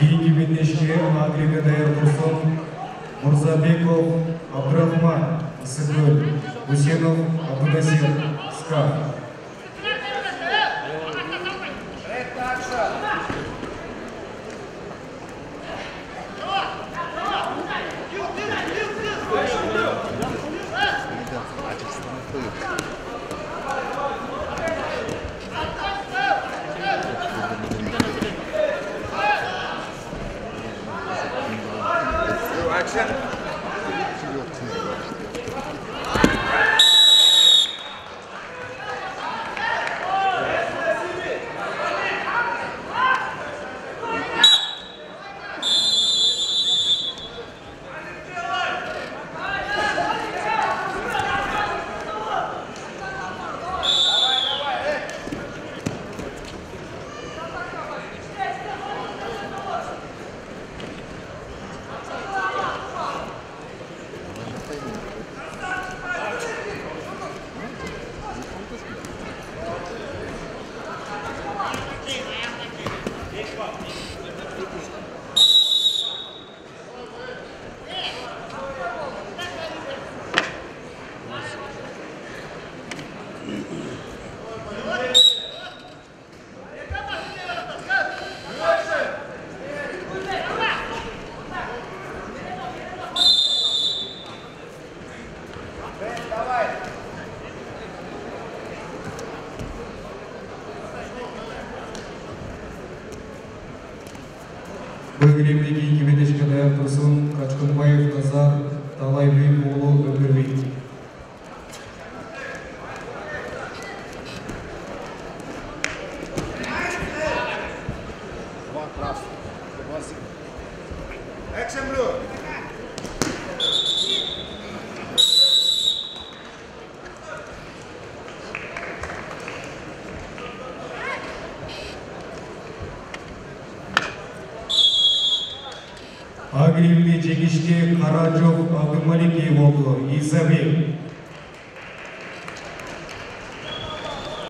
кейінгі бетнешке агребе даяр тұрсын мырзабеков абдрахман ысыкөл үсенов абдыгасир ска Thank you. Jackson. Bölgülemdeki 2005 kadar Tosun Kaçkınbayev Nazar pass. Action blue. Agrimli çekişti Karacok Akmalik oldu. İzabel.